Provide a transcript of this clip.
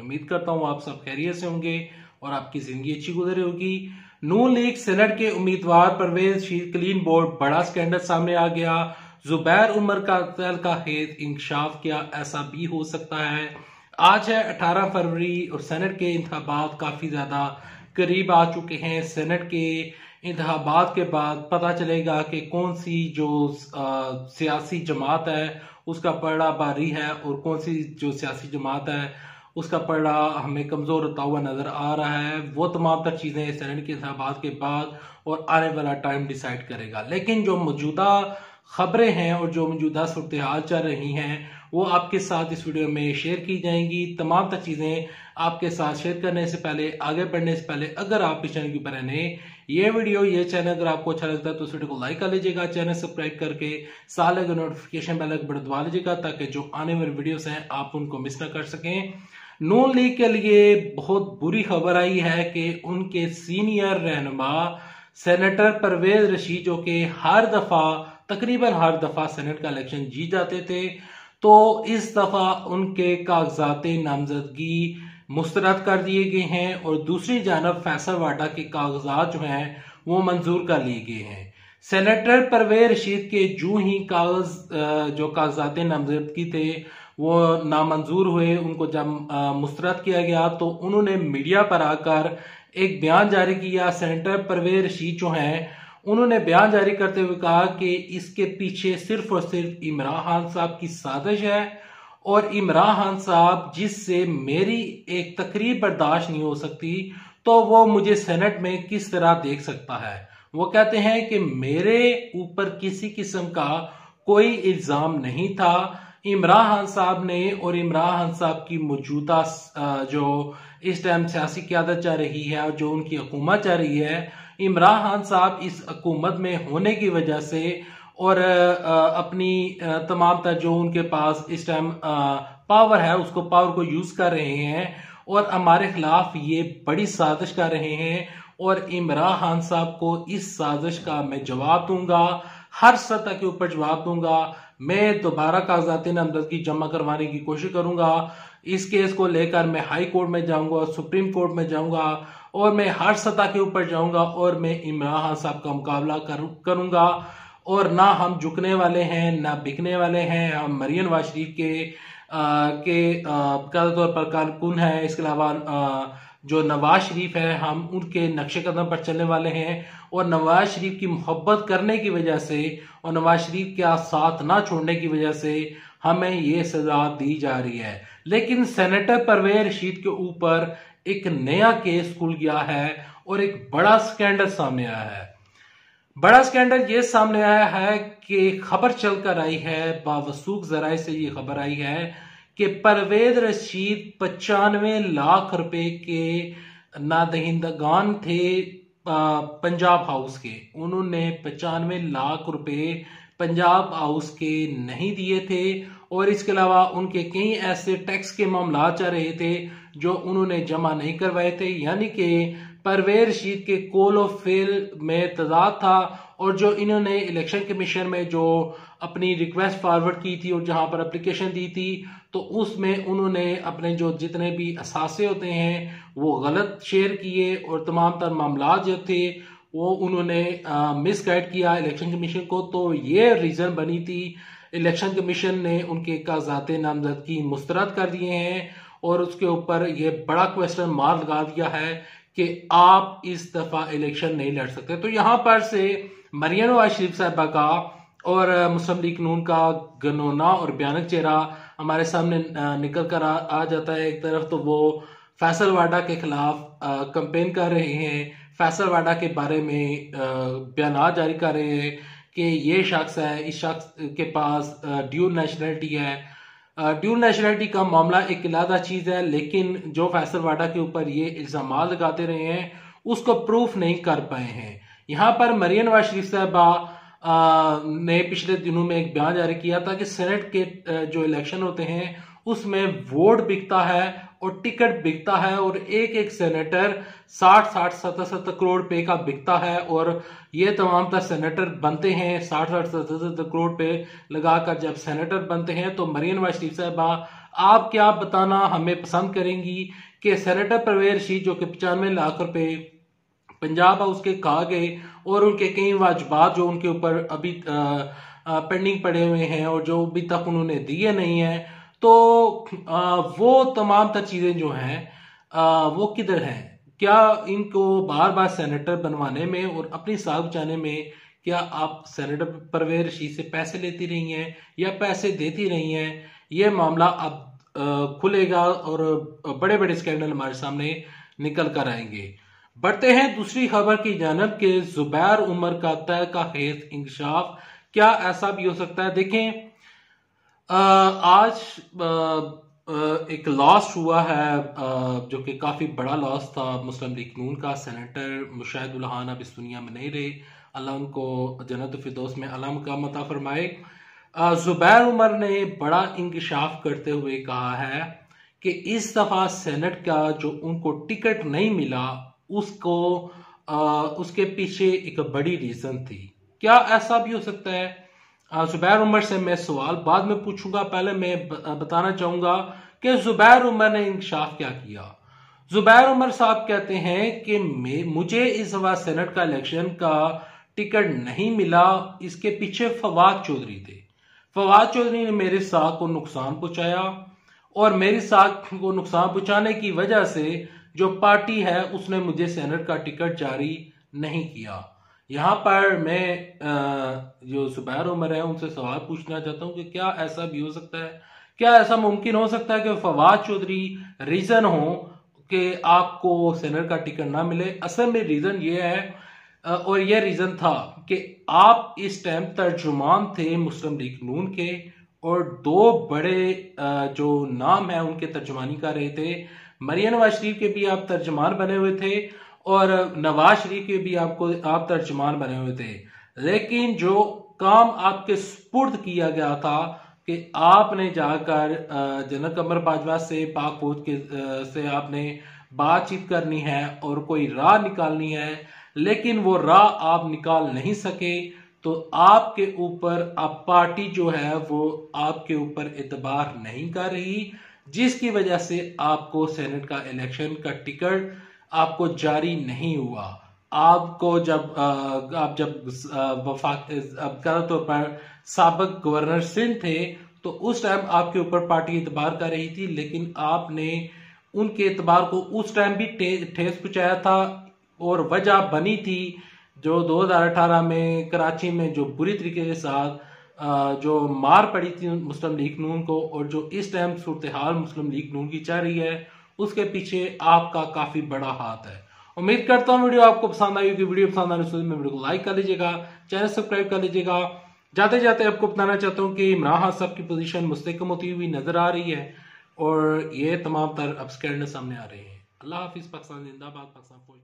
उम्मीद करता हूँ आप सब खैरियत से होंगे और आपकी ज़िंदगी अच्छी गुजरी होगी। नून लीग सेनेट के उम्मीदवार परवेज क्लीन बोर्ड बड़ा स्कैंडल सामने आ गया। जुबैर उमर का कत्ल का हेत इंकशाफ किया, ऐसा भी हो सकता है। आज है 18 फरवरी और सेनेट के इंतबात काफ़ी ज़्यादा करीब आ चुके हैं। सेनेट के इंतबात के बाद पता चलेगा कि कौन सी जो सियासी जमात है, उसका पड़ा बारी है और कौन सी जो सियासी जमात है, उसका पड़ा हमें कमज़ोर होता हुआ नज़र आ रहा है। वो तमाम तर चीज़ें इस सेनेट के इंतबात के बाद और आने वाला टाइम डिसाइड करेगा। लेकिन जो मौजूदा खबरें हैं और जो मौजूदा सूरत हाल चल रही हैं, वो आपके साथ इस वीडियो में शेयर की जाएँगी। तमाम तर चीज़ें आपके साथ शेयर करने से पहले, आगे बढ़ने से पहले, अगर आप इस चैनल के ऊपर रहने ये वीडियो, ये चैनल अगर आपको अच्छा लगता है तो इस वीडियो को लाइक कर लीजिएगा, चैनल सब्सक्राइब करके साल अगर नोटिफिकेशन बेल बढ़ दबा लीजिएगा, ताकि जो आने वाले वीडियोस हैं, आप उनको मिस ना कर सकें। नून लीग के लिए बहुत बुरी खबर आई है कि उनके सीनियर रहनुमा सेनेटर परवेज रशीद, जो कि हर दफ़ा, तकरीबन हर दफ़ा सेनेट का इलेक्शन जीत जाते थे तो इस दफ़ा उनके कागजात नामजदगी मुस्तरद कर दिए गए हैं और दूसरी जानब फैसल वाडा के कागजात जो हैं, वो मंजूर कर लिए गए हैं। सेनेटर परवेज रशीद के जू ही कागज़ जो कागजात नामजदगी थे, वो नामंजूर हुए, उनको जब मुस्तरद किया गया तो उन्होंने मीडिया पर आकर एक बयान जारी किया। सेनेटर परवेज रशीद जो हैं, उन्होंने बयान जारी करते हुए कहा कि इसके पीछे सिर्फ़ और सिर्फ़ इमरान खान साहब की साजिश है और इमरान खान साहब जिससे मेरी एक तकरीब बर्दाश्त नहीं हो सकती तो वो मुझे सेनेट में किस तरह देख सकता है? वो कहते हैं कि मेरे ऊपर किसी किस्म का कोई इल्ज़ाम नहीं था। इमरान खान साहब ने और इमरान खान साहब की मौजूदा जो इस टाइम सियासी क्यादत जा रही है और जो उनकी हुकूमत जा रही है, इमरान खान साहब इस हकूमत में होने की वजह से और अपनी तमाम तर जो उनके पास इस टाइम पावर है उसको पावर को यूज़ कर रहे हैं और हमारे खिलाफ ये बड़ी साजिश कर रहे हैं और इमरान खान साहब को इस साजिश का मैं जवाब दूँगा हर सतह के ऊपर जवाब दूँगा मैं दोबारा कागजात नामजदगी जमा करवाने की कोशिश करूँगा इस केस को लेकर मैं हाई कोर्ट में जाऊँगा सुप्रीम कोर्ट में जाऊँगा और मैं हर सतह के ऊपर जाऊँगा और मैं इमरान खान साहब का मुकाबला कर, करूँगा। और ना हम झुकने वाले हैं ना बिकने वाले हैं। हम मरियन नवाज़ शरीफ के आ, के तौर पर कारकुन है इसके अलावा जो नवाज़ शरीफ है हम उनके नक्शे कदम पर चलने वाले हैं। और नवाज़ शरीफ की मोहब्बत करने की वजह से और नवाज़ शरीफ का साथ ना छोड़ने की वजह से हमें ये सजा दी जा रही है। लेकिन सेनेटर परवेज रशीद के ऊपर एक नया केस खुल गया है और एक बड़ा स्कैंडल सामने आया है। बड़ा स्कैंडल ये सामने आया है कि खबर चलकर आई है बावसूख जराए से ये खबर आई है कि परवेज रशीद पचानवे लाख रुपए के नादहिंदगान थे पंजाब हाउस के। उन्होंने पचानवे लाख रुपए पंजाब हाउस के नहीं दिए थे और इसके अलावा उनके कई ऐसे टैक्स के मामला चल रहे थे जो उन्होंने जमा नहीं करवाए थे। यानी कि परवेज रशीद के कोल ऑफ़ फेल में तजाद था और जो इन्होंने इलेक्शन कमीशन में जो अपनी रिक्वेस्ट फॉरवर्ड की थी और जहाँ पर अप्लीकेशन दी थी तो उसमें उन्होंने अपने जो जितने भी असासे होते हैं, वो गलत शेयर किए और तमाम तर मामला जो थे, वो उन्होंने मिस गाइड किया इलेक्शन कमीशन को। तो ये रीजन बनी थी, इलेक्शन कमीशन ने उनके कागजात नामजदगी मुस्तरद कर दिए हैं और उसके ऊपर ये बड़ा क्वेश्चन मार्क लगा दिया है कि आप इस दफ़ा इलेक्शन नहीं लड़ सकते। तो यहाँ पर से मरियम नवाज़ शरीफ साहबा का और मुस्लिम लीग नून का गनोना और भयानक चेहरा हमारे सामने निकल कर आ, आ जाता है एक तरफ़। तो वो फैसल वाडा के खिलाफ कंपेन कर रहे हैं। फैसल वाडा के बारे में बयान जारी कर रहे हैं कि ये शख्स है इस शख्स के पास ड्यू नेशनलिटी है। ड्यूल नेशनलिटी का मामला एक इलादा चीज़ है, लेकिन जो फैसल वाडा के ऊपर ये इल्ज़ाम लगाते रहे हैं, उसको प्रूफ नहीं कर पाए हैं। यहाँ पर मरियन नवाज़ शरीफ साहबा ने पिछले दिनों में एक बयान जारी किया था कि सेनेट के जो इलेक्शन होते हैं, उसमें वोट बिकता है और टिकट बिकता है और एक एक सेनेटर साठ साठ सत्तर सत्तर करोड़ पे का बिकता है और ये तमाम तर सेनेटर बनते हैं। साठ साठ सत्तर सत्तर करोड़ पे लगाकर जब सेनेटर बनते हैं तो मरीन नवाज़ शरीफ साहबा, आप क्या बताना हमें पसंद करेंगी कि सेनेटर परवेज रशीद, जो कि पचानवे लाख रुपए पंजाब हाउस के कहा गए और उनके कई वाजबात जो उनके ऊपर अभी पेंडिंग पड़े हुए हैं और जो अभी तक उन्होंने दिए नहीं है तो वो तमाम तर चीज़ें जो हैं वो किधर हैं? क्या इनको बार बार सेनेटर बनवाने में और अपनी साख बचाने में क्या आप सेनेटर परवेज रशीद से पैसे लेती रही हैं या पैसे देती रही हैं? ये मामला अब खुलेगा और बड़े बड़े स्कैंडल हमारे सामने निकल कर आएँगे। बढ़ते हैं दूसरी खबर की जानब के जुबैर उमर का तय का खेत इंकशाफ। क्या ऐसा भी हो सकता है? देखें आज एक लॉस हुआ है जो कि काफ़ी बड़ा लॉस था मुस्लिम लीग नून का। सेनेटर मुशाहिद उल्हान अब इस दुनिया में नहीं रहे। अल्लाह उनको जन्नत फिदोस में अलम का मता फरमाए। जुबैर उमर ने बड़ा इंकशाफ करते हुए कहा है कि इस दफ़ा सेनेट का जो उनको टिकट नहीं मिला उसको आ, उसके पीछे एक बड़ी रीज़न थी। क्या ऐसा भी हो सकता है? जुबैर उमर से मैं सवाल बाद में पूछूँगा। पहले मैं बताना चाहूँगा कि जुबैर उमर ने इंकशाफ क्या किया? जुबैर उमर साहब कहते हैं कि मुझे इस बार सेनेट का इलेक्शन का टिकट नहीं मिला। इसके पीछे फवाद चौधरी थे। फवाद चौधरी ने मेरे साख को नुकसान पहुँचाया और मेरी साख को नुकसान पहुँचाने की वजह से जो पार्टी है, उसने मुझे सेनेट का टिकट जारी नहीं किया। यहाँ पर मैं जो जुबैर उमर है, उनसे सवाल पूछना चाहता हूँ कि क्या ऐसा भी हो सकता है? क्या ऐसा मुमकिन हो सकता है कि फवाद चौधरी रीजन हो कि आपको सेनेट का टिकट ना मिले? असल में रीजन ये है और यह रीजन था कि आप इस टाइम तर्जुमान थे मुस्लिम लीग नून के, और दो बड़े जो नाम है उनके तर्जमानी कर रहे थे मरियन नवाज़ शरीफ के भी आप तर्जमान बने हुए थे और नवाज़ शरीफ के भी आपको, आप तर्जमान बने हुए थे। लेकिन जो काम आपके स्पुर्द किया गया था कि आपने जाकर जनरल कमर बाजवा से, पाक फौज के से आपने बातचीत करनी है और कोई राह निकालनी है, लेकिन वो राह आप निकाल नहीं सके तो आपके ऊपर, आप पार्टी जो है वो आपके ऊपर एतबार नहीं कर रही, जिसकी वजह से आपको सेनेट का इलेक्शन का टिकट आपको जारी नहीं हुआ। आपको जब आप जब वफाक तौर पर सबक गवर्नर सिंध थे तो उस टाइम आपके ऊपर पार्टी इतबार कर रही थी, लेकिन आपने उनके एतबार को उस टाइम भी ठेस पहुँचाया था और वजह बनी थी जो 2018 में कराची में जो बुरी तरीके के साथ जो मार पड़ी थी मुस्लिम लीग नून को और जो इस टाइम सूरत हाल मुस्लिम लीग नून की चल रही है उसके पीछे आपका काफ़ी बड़ा हाथ है। उम्मीद करता हूँ वीडियो आपको पसंद आई होगी। वीडियो पसंद आने से वीडियो को लाइक कर लीजिएगा चैनल सब्सक्राइब कर लीजिएगा। जाते जाते आपको बताना चाहता हूँ कि इमरान खान साहब की पोजीशन मुस्तकम होती हुई नज़र आ रही है और ये तमाम तर अब सामने आ रहे हैं। अल्लाह हाफिज, पाकिस्तान जिंदाबाद, पाकिस्तान फौज